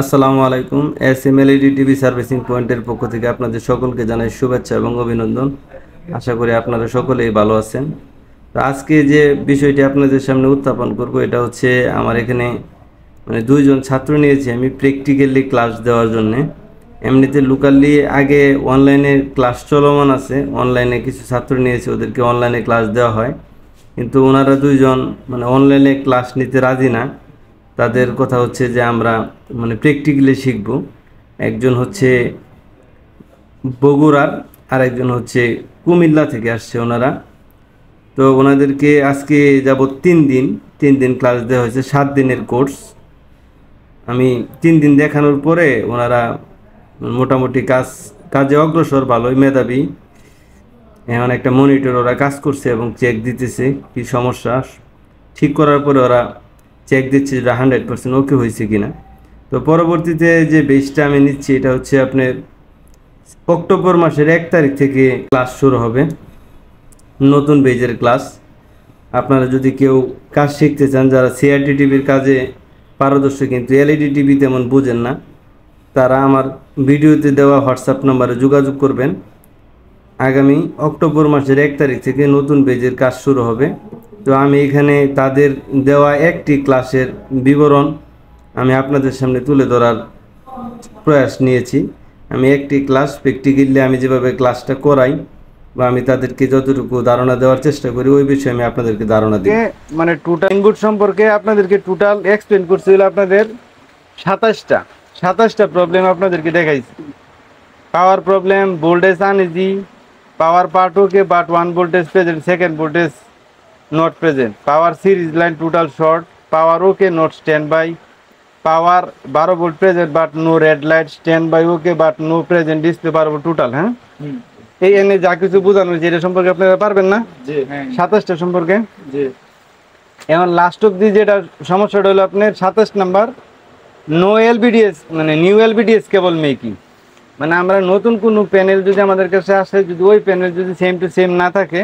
আসসালামু আলাইকুম। S M LED TV servicing পয়েন্টের পক্ষ থেকে আপনাদের সকলকে জানাই শুভেচ্ছা এবং অভিনন্দন। আশা করি আপনারা সকলেই ভালো আছেন। তো আজকে যে বিষয়টি আপনাদের সামনে উত্থাপন করব, এটা হচ্ছে আমার এখানে মানে দুইজন ছাত্র নিয়েছি আমি প্র্যাকটিক্যালি ক্লাস দেওয়ার জন্যে। এমনিতে লোকালি আগে অনলাইনে ক্লাস চলমান আছে। অনলাইনে কিছু ছাত্র নিয়েছে, ওদেরকে অনলাইনে ক্লাস দেওয়া হয়। কিন্তু ওনারা দুইজন মানে অনলাইনে ক্লাস নিতে রাজি না। তাদের কথা হচ্ছে যে আমরা মানে প্র্যাকটিক্যালি শিখব। একজন হচ্ছে বগুড়ার আর একজন হচ্ছে কুমিল্লা থেকে আসছে ওনারা। তো ওনাদেরকে আজকে যাব তিন দিন তিন দিন ক্লাস দেওয়া হয়েছে, সাত দিনের কোর্স আমি তিন দিন দেখানোর পরে ওনারা মোটামুটি কাজ, কাজে অগ্রসর, ভালোই মেধাবী। এমন একটা মনিটর ওরা কাজ করছে এবং চেক দিতেছে, কি সমস্যা। ঠিক করার পরে ওরা চেক দিচ্ছে যেটা হান্ড্রেড পার্সেন্ট ওকে হয়েছে কিনা। তো পরবর্তীতে যে বেসটা আমি নিচ্ছি, এটা হচ্ছে আপনার অক্টোবর মাসের এক তারিখ থেকে ক্লাস শুরু হবে। নতুন বেজের ক্লাস আপনারা যদি কেউ কাজ শিখতে চান, যারা সিআরটি টিভির কাজে পারদর্শী, কিন্তু এলইডি টিভি তেমন বুঝেন না, তারা আমার ভিডিওতে দেওয়া হোয়াটসঅ্যাপ নাম্বারে যোগাযোগ করবেন। আগামী অক্টোবর মাসের এক তারিখ থেকে নতুন বেজের কাজ শুরু হবে। তো আমি এখানে তাদের দেওয়া একটি ক্লাসের বিবরণ আমি আপনাদের সামনে তুলে ধরার প্রয়াস নিয়েছি। আমি একটি ক্লাস প্র্যাকটিক্যালি আমি যেভাবে ক্লাসটা করাই বা আমি তাদেরকে যতটুকু ধারণা দেওয়ার চেষ্টা করি, ওই বিষয়ে আমি আপনাদেরকে ধারণা দিই। মানে টোটাল ইনপুট সম্পর্কে আপনাদেরকে টোটাল এক্সপ্লেন করছিল আপনাদের সাতাশটা। সাতাশটা প্রবলেম আপনাদেরকে দেখাইছি। Power problem voltage uneasy power part okay but one voltage present second voltage not present power series line total short power okay not stand by power বারো volt present but no red light stand by okay but no present display বারো total হ্যাঁ? এই এনে যা কিছু বোঝানো হয়েছে এটা সম্পর্কে আপনারা পারবেন না? জি। সাতাশটা সম্পর্কে? জি। এখন লাস্ট অব্দি যেটা সমস্যাটা হলো আপনার সাতাশ নাম্বার নো এলবিডিএস মানে নিউ এলবিডিএস কেবল মেকিং মানে আমরা নতুন কোনো প্যানেল যদি আমাদের কাছে আসে যদি ওই প্যানেল যদি সেম টু সেম না থাকে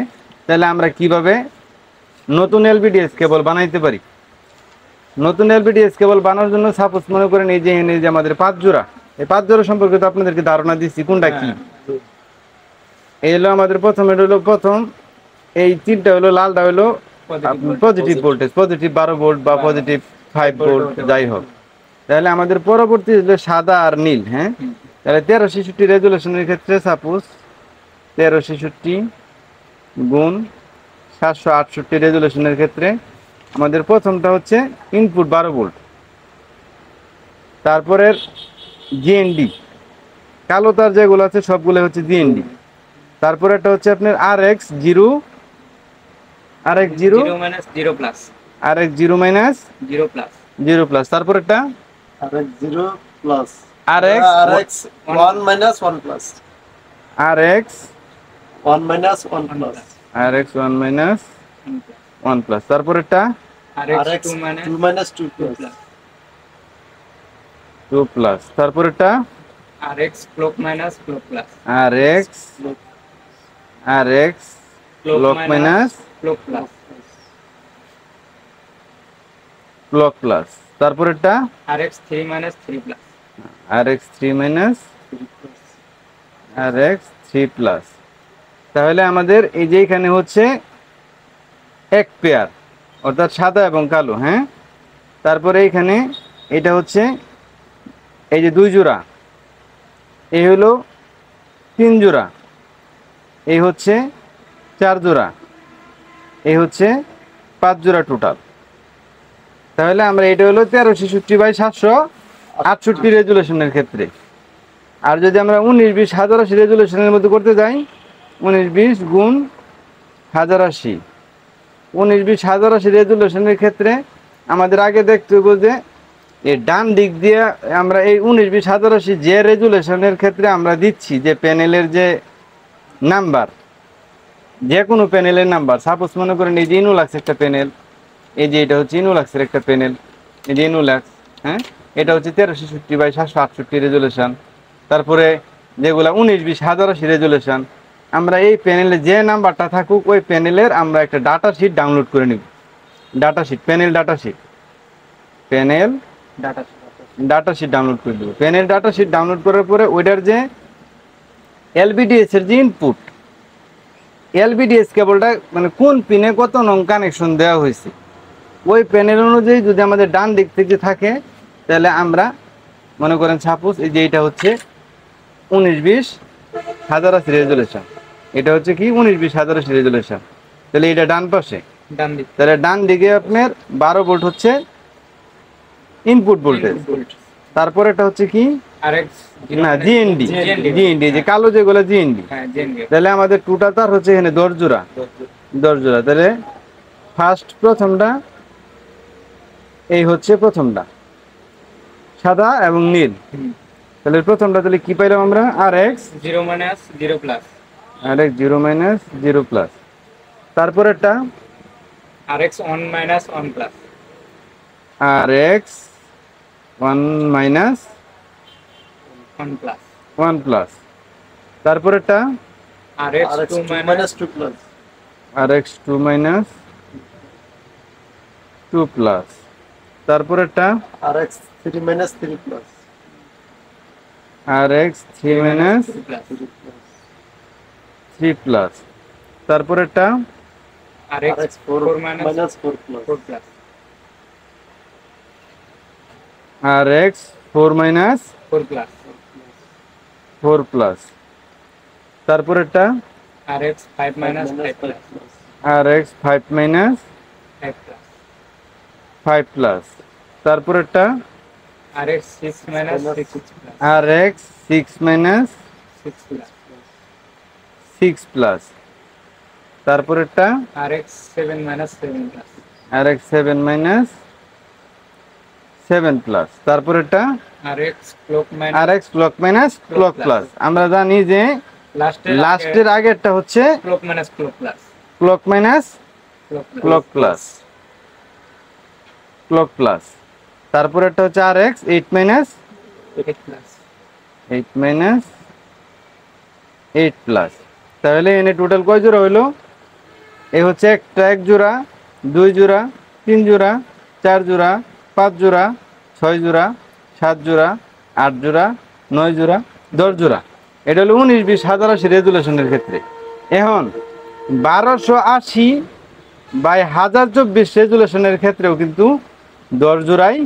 তাহলে আমরা কীভাবে নতুন এলবিডিএস কেবল বানাইতে পারি। নতুন এলবিডিএস কেবল বানানোর জন্য সাপোজ মনে করেন এই যে এই যে আমাদের পাঁচ জোড়া। এই পাঁচ জোড়া সম্পর্কে তো আপনাদেরকে ধারণা দিচ্ছি কোনটা কি? এই হলো আমাদের প্রথম এটা হলো প্রথম। এই তিনটা হলো লালটা হলো পজিটিভ ভোল্টেজ পজিটিভ বারো ভোল্ট বা পজিটিভ ফাইভ ভোল্ট যাই হোক। তাহলে আমাদের পরবর্তী হলো সাদা আর নীল হ্যাঁ? তাহলে তেরো ছেষট্টি রেজুলেশনের ক্ষেত্রে সাপোজ তেরো ছেষট্টি গুণ সাতশো আটষট্টি রেজুলেশনের ক্ষেত্রে আমাদের প্রথমটা হচ্ছে ইনপুট বারো ভোল্ট তারপরের জিএনডি কালো তার যেগুলো আছে সবগুলো হচ্ছে জিএনডি তারপরে একটা হচ্ছে আপনার R X zero R X zero zero minus zero plus R X zero minus zero plus zero plus তারপর একটা. R X one minus one plus. R X one minus one plus R X one minus one plus তারপর R X two minus two minus two two plus two plus তারপর একটা R X clock minus clock plus R X R X block minus clock plus block plus তারপর R X three minus three plus R X three minus R X three plus তাহলে আমাদের এই যে এখানে হচ্ছে এক পেয়ার, অর্থাৎ সাদা এবং কালো হ্যাঁ? তারপরে এখানে এটা হচ্ছে এই যে দুই জোড়া, এই হলো তিন জোড়া, এই হচ্ছে চার জোড়া, এই হচ্ছে পাঁচ জোড়া টোটাল তাহলে আমরা এটা হলো তেরো ছেষট্টি বাই সাতশো আটষট্টি রেজুলেশনের ক্ষেত্রে। আর যদি আমরা উনিশ, বিশ, হাজার রেজুলেশনের মধ্যে করতে যাই উনিশ বিশ গুণ হাজার আশি। উনিশ বিশ হাজার আশি রেজুলেশনের ক্ষেত্রে আমাদের আগে দেখতে হবে যে, এই ডান দিক দিয়ে আমরা এই উনিশ বিশ হাজার আশি যে রেজুলেশনের ক্ষেত্রে আমরা দিচ্ছি যে প্যানেলের যে নাম্বার, যে কোনো প্যানেলের নাম্বার, সাপোজ মনে করেন এই যে ইনুলাক্স একটা প্যানেল, এই যে এটা হচ্ছে ইনুলাক্সের একটা প্যানেল, এই যে ইনুলাক্স হ্যাঁ এটা হচ্ছে তেরোশো ষাটটি বাই সাতশো আটষট্টি রেজুলেশন। তারপরে যেগুলা উনিশ বিশ হাজার আশি রেজুলেশন আমরা এই প্যানেলে যে নাম্বারটা থাকুক ওই প্যানেলের আমরা একটা ডাটা শিট ডাউনলোড করে নিব। Data sheet panel data sheet panel data data sheet download করে দেবো। প্যানেল ডাটা শিট ডাউনলোড করার পরে ওইটার যে এলবিডিএস এর যে ইনপুট এলবিডিএস কেবলটা মানে কোন পিনে কত নং কানেকশন দেওয়া হয়েছে ওই প্যানেল অনুযায়ী যদি আমাদের ডান দিক থেকে থাকে তাহলে আমরা মনে করেন সাপোজ এই যে এটা হচ্ছে উনিশ বিশ হাজার আশি রেজুলেশন এটা হচ্ছে কি উনিশ বিশ হাজার আশি রেজুলেশন তাহলে এটা ডান পাশে। ডান দিক। তাহলে ডান দিকে আপনার বারো ভোল্ট হচ্ছে ইনপুট ভোল্টেজ তারপর এটা হচ্ছে কি? না জিএনডি জিএনডি যে কালো যেগুলো জিএনডি হ্যাঁ তাহলে আমাদের টুটা তার হচ্ছে এখানে দশ জোড়া। দশ জোড়া। তাহলে ফার্স্ট প্রথমটা এই হচ্ছে প্রথমটা। সাদা এবং নীল। তাহলে প্রথমটা তাহলে কি পাইলাম আমরা? R X zero minus zero plus R X zero minus zero plus তারপরেরটা? R X one minus one plus R X one minus one plus one plus তারপরেরটা? R X RX two 2 minus 2 plus. R X two minus two plus তারপরেরটা RX 3 3 plus. R X three minus 3 plus. Three plus R X 4 4 minus minus 4 plus. Four plus R X four minus four plus four plus তারপরেরটা R X five minus five Minus plus 5 plus. R X five minus five plus five plus তারপরেরটা? R X six minus six plus R X six minus six plus six plus তারপরেরটা? R X seven minus seven plus R X seven minus seven plus তারপরেরটা? R X clock R minus X clock minus clock plus আমরা জানি যে লাস্টের লাস্টের আগেরটা হচ্ছে clock minus clock plus clock minus clock clock plus clock plus তারপরেরটা হচ্ছে R X eight minus eight plus eight minus eight plus তাহলে এনে টোটাল কয় জোড়া হইল? এই হচ্ছে একটা এক জোড়া দুই জোড়া তিন জোড়া চার জোড়া পাঁচ জোড়া ছয় জোড়া সাত জোড়া আট জোড়া নয় জোড়া দশ জোড়া। এটা হলো উনিশ বিশ হাজার আশি রেজুলেশনের ক্ষেত্রে। এখন বারোশো আশি বাই হাজার চব্বিশ রেজুলেশনের ক্ষেত্রেও কিন্তু দশ জোড়াই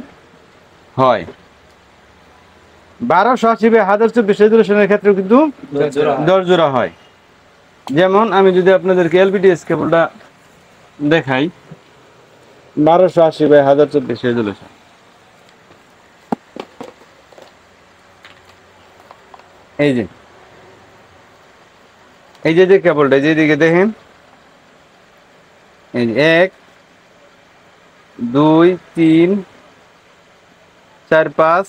হয়। বারোশো আশি বাই হাজার চব্বিশ রেজুলেশনের ক্ষেত্রেও কিন্তু দশ জোড়া হয়। যেমন আমি যদি আপনাদেরকে এলবিডিএস কেবলটা দেখাই বারোশো আশি বাই হাজার চব্বিশ রেজুলেশন এই যে এই যে যে কেবলটা যেদিকে দেখেন এই যে এক দুই তিন চার পাঁচ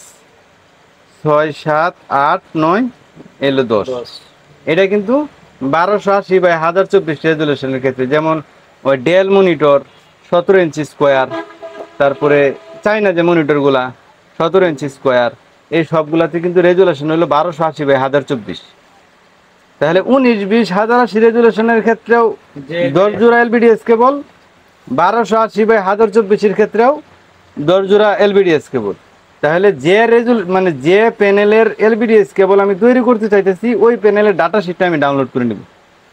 ছয় সাত আট নয় এলো দশ। এটা কিন্তু বারোশো আশি বাই হাজার চব্বিশ রেজুলেশনের ক্ষেত্রে যেমন ওই ডেল মনিটর সতেরো ইঞ্চি স্কোয়ার তারপরে চাইনা যে মনিটরগুলা সতেরো ইঞ্চি স্কোয়ার এই সবগুলাতে কিন্তু রেজুলেশন হলো বারোশো আশি বাই হাজার চব্বিশ। তাহলে উনিশ বিশ হাজার আশি রেজুলেশনের ক্ষেত্রেও দশ জোড়া এলবিডিএস কেবল বারোশো আশি বাই হাজার চব্বিশের ক্ষেত্রেও দশ জোড়া এলবিডিএস কেবল। তাহলে যে রেজুল মানে যে প্যানেলের এলবিডিএস কেবল আমি তৈরি করতে চাইতেছি ওই প্যানেলের ডাটা শিটটা আমি ডাউনলোড করে নেব।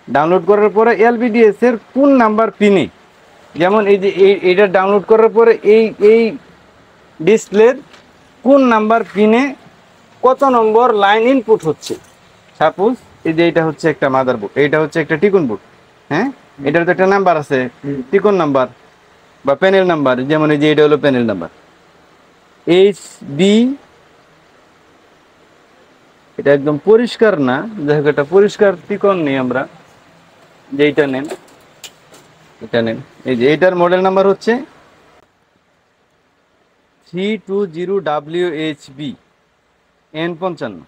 ডাউনলোড করার পরে এলবিডিএস এর কোন নাম্বার পিনে যেমন এই যে এই এইটা ডাউনলোড করার পরে এই এই ডিসপ্লের কোন নাম্বার পিনে কত নম্বর লাইন ইনপুট হচ্ছে? সাপোজ এই যে এটা হচ্ছে একটা মাদার বোর্ড এইটা হচ্ছে একটা টিকন বোর্ড হ্যাঁ? এটার তো একটা নাম্বার আছে টিকন নাম্বার বা প্যানেল নাম্বার যেমন এই যে এটা হলো প্যানেল নাম্বার এইচ বি এটা একদম পরিষ্কার না। যাই এটা পরিষ্কার টিকন নেই আমরা। যেইটা নেন, এটা নেন। এই যে এইটার মডেল নাম্বার হচ্ছে three two zero W H B N পঞ্চান্ন।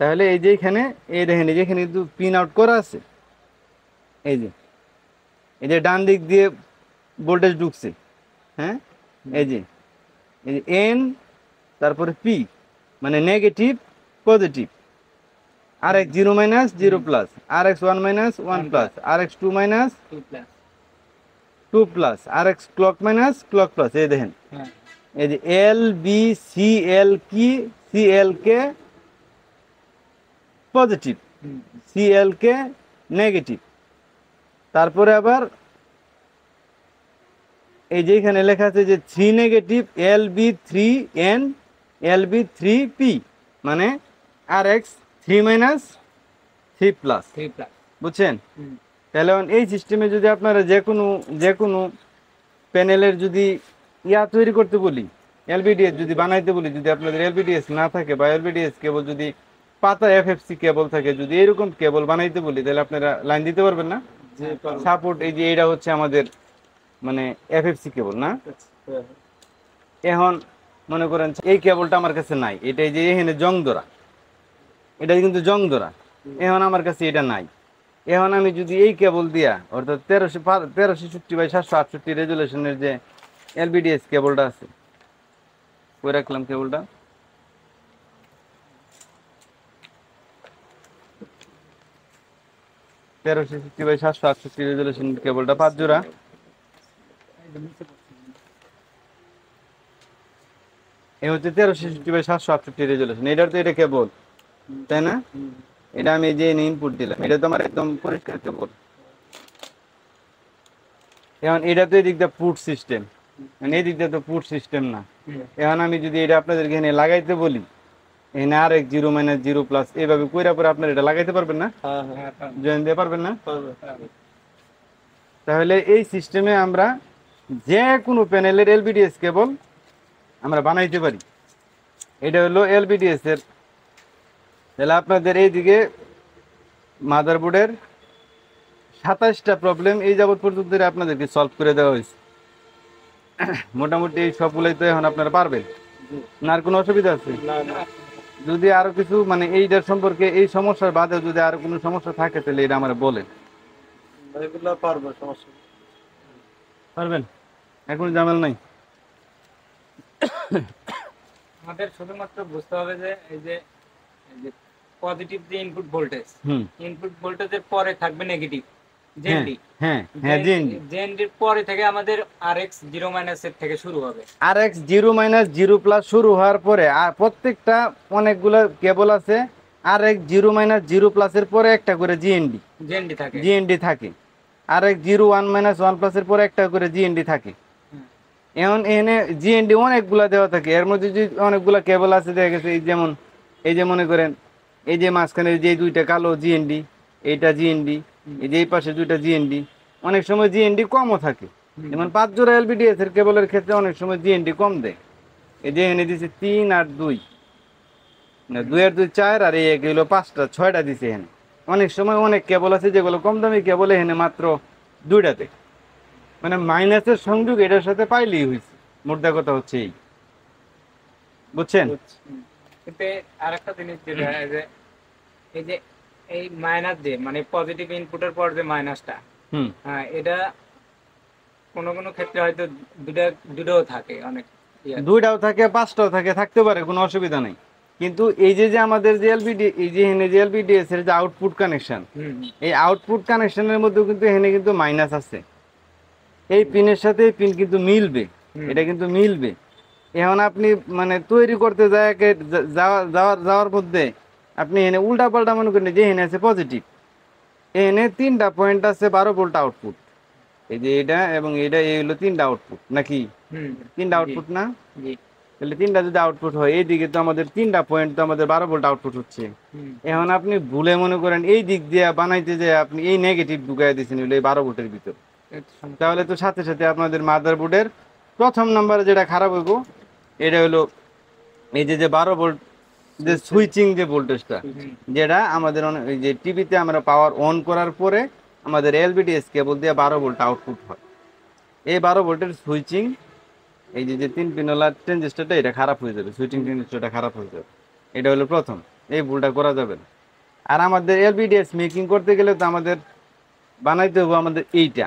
তাহলে এই যে এখানে, এই দেখেন, এই যে এখানে কিন্তু পিন আউট করা আছে। এই যে এই যে ডান দিক দিয়ে ভোল্টেজ ঢুকছে। হ্যাঁ? এই যে এই যে এন তারপরে পি মানে negative positive R X zero minus zero plus R X one minus one plus R X two minus two plus two plus R X clock minus clock plus এই দেখেন। হ্যাঁ। এই যে এল বি সি এল কি C L K positive হুম, C L K negative তারপরে আবার এই যে এখানে লেখা আছে যে three negative L B three N L B three P মানে R X three minus three plus. Three plus. বুঝছেন? তাহলে এই সিস্টেমে যদি আপনারা যে কোনো যে কোনো প্যানেলের যদি ইয়া তৈরি করতে বলি এলবিডিএস যদি বানাইতে বলি যদি আপনাদের এলবিডিএস না থাকে বা এলবিডিএস কেবল যদি পাতা এফএফসি কেবল থাকে যদি এরকম কেবল বানাইতে বলি তাহলে আপনারা লাইন দিতে পারবেন না? জি সাপোর্ট এই যে এটা হচ্ছে আমাদের মানে এফএফসি কেবল না? হ্যাঁ, এখন মনে করেন এই কেবলটা আমার কাছে নাই। এটা যে এখানে জং ধরা। এটা কিন্তু জং ধরা। এখন আমার কাছে এটা নাই। এখন আমি যদি এই কেবল দিয়া অর্থাৎ তেরোশো তেরোশো ষষ্টি বাই সাতশো আটষট্টি রেজুলেশনের যে এলবিডিএস কেবলটা আছে কই রাখলাম কেবলটা তেরোশো ষষ্টি বাই সাতশো আটষট্টি রেজুলেশন কেবলটা পাঁচ জোড়া। এই হচ্ছে তেরোশো ষষ্টি বাই সাতশো আটষট্টি রেজুলেশন এটার তো এটা কেবল তাই না? এটা আমি যে ইনপুট দিলাম এটা তো আমার একদম পরিষ্কার কেবল। এখন এটা তো এদিক দিয়ে পুট সিস্টেম দিয়ে তো পুট সিস্টেম না। এখন আমি যদি এটা আপনাদেরকে এখানে লাগাইতে বলি এখানে আর এক জিরো মাইনাস জিরো প্লাস এইভাবে কইরা পরে আপনারা এটা লাগাইতে পারবেন না? হ্যাঁ হ্যাঁ। হ্যাঁ, জয়েন দিয়ে পারবেন না। তাহলে এই সিস্টেমে আমরা যে কোনো প্যানেলের এলবিডিএস কেবল আমরা বানাইতে পারি। এটা হলো এলবিডিএস এর। তাহলে আপনাদের এইদিকে মাদারবোর্ডের সাতাশটা প্রবলেম এই যাবৎ পর্যন্ত আপনাদেরকে সলভ করে দেওয়া হয়েছে। মোটামুটি এই সবগুলোই তো এখন আপনারা পারবেন। না আর কোনো অসুবিধা আছে? না না। যদি আরও কিছু মানে এইটার সম্পর্কে এই সমস্যার বাদে যদি আরও কোনো সমস্যা থাকে তাহলে এটা আমার বলেন। এগুলো পারব সমস্যা পারবেন? এখন জামেল নাই। আমাদের শুধুমাত্র বুঝতে হবে যে এই যে পজিটিভ যে ইনপুট ভোল্টেজ ইনপুট ভোল্টেজের পরে থাকবে নেগেটিভ হ্যাঁ জেনডি হ্যাঁ হ্যাঁ জিন জেনডির পরে থেকে আমাদের আর এক্স জিরো মাইনাস এর থেকে শুরু হবে। R X zero minus zero plus শুরু হওয়ার পরে আর প্রত্যেকটা অনেকগুলো কেবল আছে R X zero minus zero প্লাসের পরে একটা করে জিএনডি জেনডি থাকে। জিএনডি থাকে। আর এক জিরো ওয়ান মাইনাস ওয়ান প্লাসের পরে একটা করে জিএনডি থাকে। এখন এখানে জিএনডি অনেকগুলা দেওয়া থাকে। এর মধ্যে যদি অনেকগুলা কেবল আছে দেখা গেছে এই যেমন এই যে মনে করেন এই যে মাঝখানে যে দুইটা কালো জিএনডি এইটা জিএনডি এই যে এই পাশে দুইটা জিএনডি অনেক সময় জিএনডি কমও থাকে। যেমন পাঁচ জোড়া এলবিডিএস এর কেবলের ক্ষেত্রে অনেক সময় জিএনডি কম দেয়। এই যে এনে দিছে তিন আর দুই। দুই আর দুই চার আর এই এক হলো পাঁচটা ছয়টা দিছে এখানে। অনেক সময় অনেক কেবল আছে যেগুলো কম দামি কেবল এখানে মাত্র দুইটাতে মানে মাইনাসের সংযোগ এটার সাথে পাইলেই হয়েছে। মোদ্দা কথা হচ্ছে এই। বুঝছেন। কিন্তু আর একটা জিনিস যেটা এই যে এই যে এই মাইনাস যে মানে পজিটিভ ইনপুটের পর যে মাইনাসটা হুম। হ্যাঁ এটা কোনো কোনো ক্ষেত্রে হয়তো দুটা দুটোও থাকে অনেক। দুইটাও থাকে পাঁচটাও থাকে থাকতে পারে কোনো অসুবিধা নেই। কিন্তু এই যে যে আমাদের যে এলবিডি এই যে এখানে যে এলবিডিএস এর যে আউটপুট কানেকশন এই আউটপুট কানেকশনের মধ্যেও কিন্তু এখানে কিন্তু মাইনাস আছে। এই পিনের সাথে এই পিন কিন্তু মিলবে এটা কিন্তু মিলবে। এখন আপনি মানে তৈরি করতে যায় যাওয়ার যাওয়ার মধ্যে আপনি এনে উল্টা পাল্টা মনে করেন যে এনে আছে পজিটিভ এনে তিনটা পয়েন্ট আছে বারো ভোল্ট আউটপুট এই যে এটা এবং এটা এই হলো তিনটা আউটপুট নাকি? তিনটা আউটপুট না? তাহলে তিনটা যদি আউটপুট হয় এইদিকে তো আমাদের তিনটা পয়েন্ট তো আমাদের বারো ভোল্ট আউটপুট হচ্ছে। এখন আপনি ভুলে মনে করেন এই দিক দিয়ে বানাইতে যে আপনি এই নেগেটিভ ঢুকাই দিয়েছেন এই বারো ভোল্টের ভিতর। তাহলে তো সাথে সাথে আপনাদের মাদারবোর্ডের প্রথম নাম্বারে যেটা খারাপ হইব এটা হলো এই যে যে বারো ভোল্ট যে সুইচিং যে ভোল্টেজটা যেটা আমাদের এই যে টিভিতে আমরা পাওয়ার অন করার পরে আমাদের এলবিডিএস কেবল দিয়ে বারো ভোল্ট আউটপুট হয়। এই বারো ভোল্টের সুইচিং এই যে যে তিন পিনওয়ালা ট্রানজিস্টারটা এটা খারাপ হয়ে যাবে। সুইচিং ট্রানজিস্টারটা খারাপ হয়ে যাবে। এটা হলো প্রথম। এই ভুলটা করা যাবে না। আর আমাদের এলবিডিএস মেকিং করতে গেলে তো আমাদের বানাইতে হবে আমাদের এইটা।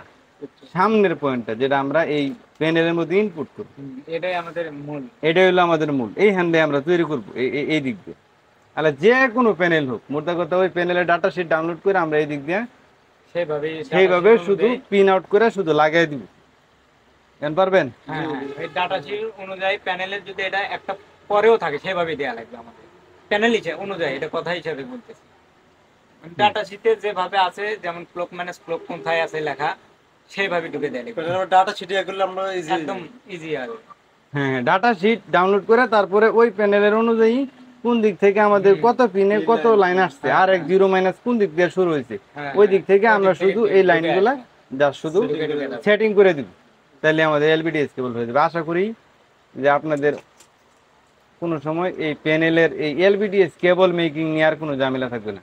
সামনের পয়েন্টটা যেটা আমরা এই প্যানেলের মধ্যে ইনপুট করব। এটাই আমাদের মূল। এটাই হলো আমাদের মূল। এই হ্যান্ডে আমরা তৈরি করব এই দিক দিয়ে। তাহলে যে কোনো প্যানেল হোক মোটা কথা ওই প্যানেলের ডাটা শিট ডাউনলোড করে আমরা এই দিক দিয়ে সেইভাবে সেইভাবে শুধু পিন আউট করে শুধু লাগাই দিব। কেন পারবেন? হ্যাঁ হ্যাঁ এই ডাটা শিট অনুযায়ী প্যানেলের যদি এটা একটা পরেও থাকে সেভাবে দেওয়া লাগবে আমাদের। প্যানেল হিসেবে অনুযায়ী এটা কথা হিসাবে বলতেছি। ডাটা শিটে যেভাবে আছে যেমন ক্লক ম্যানেজ ক্লক কোথায় আছে লেখা সেইভাবে ঢুকে লাগবে ডাটা ছিটিয়ে করলে আমরা ইজি একদম ইজি আর। হ্যাঁ ডাটা শিট ডাউনলোড করে তারপরে ওই প্যানেলের অনুযায়ী কোন দিক থেকে আমাদের কত পিনে কত লাইন আসছে? আর এক জিরো মাইনাস কোন দিক দিয়ে শুরু হয়েছে? হ্যাঁ, ওই দিক থেকে আমরা শুধু এই লাইনগুলা যা শুধু। সেটিং করে দিব। তাহলে আমাদের এলবিডিএস কেবল হয়ে যাবে। আশা করি যে আপনাদের কোনো সময় এই প্যানেলের এই এলবিডিএস কেবল মেকিং নিয়ে আর কোনো ঝামেলা থাকবে না।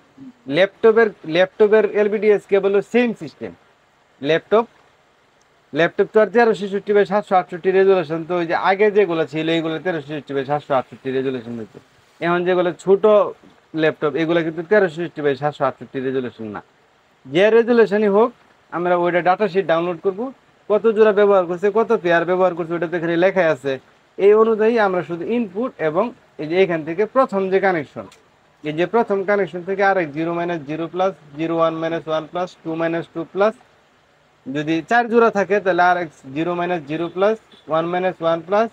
ল্যাপটপের ল্যাপটপের এলবিডিএস কেবলের সেম সিস্টেম ল্যাপটপ ল্যাপটপ তো আর তেরোশো ছেষট্টি বাই সাতশো আটষট্টি রেজুলেশন তো ওই যে আগে যেগুলো ছিল এইগুলো তেরোশো ছেষট্টি বাই সাতশো আটষট্টি রেজুলেশন হতো এখন যেগুলো ছোট ল্যাপটপ, এগুলো কিন্তু তেরোশো ছেষট্টি বাই সাতশো আটষট্টি রেজুলেশন না। যে রেজুলেশনই হোক, আমরা ওইটা ডাটা শিট ডাউনলোড করব। কত জোড়া ব্যবহার করছে, কত পেয়ার ব্যবহার করছে ওটা তো এখানে লেখা আছে। এই অনুযায়ী আমরা শুধু ইনপুট এবং এই যে এখান থেকে প্রথম যে কানেকশন এই যে প্রথম কানেকশন থেকে আরেক zero minus zero plus zero one minus one plus two minus two plus যদি চার জোড়া থাকে তাহলে R X zero minus zero plus one minus one plus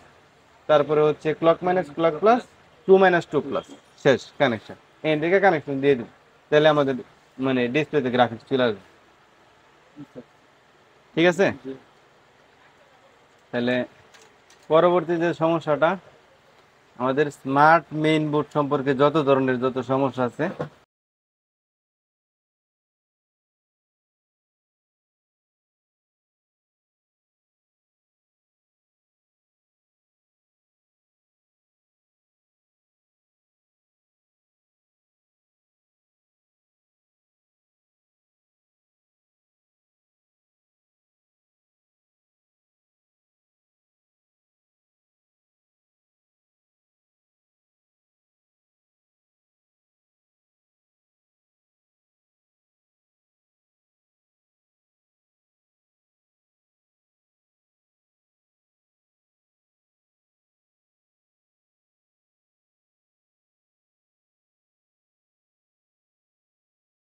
তারপরে হচ্ছে clock minus clock plus two minus two plus শেষ connection এই দিকে কানেকশন দিয়ে দিব তাহলে আমাদের মানে ডিসপ্লেতে গ্রাফিক্স চলে আসবে। ঠিক আছে? তাহলে পরবর্তী যে সমস্যাটা আমাদের স্মার্ট মেইন বোর্ড সম্পর্কে যত ধরনের যত সমস্যা আছে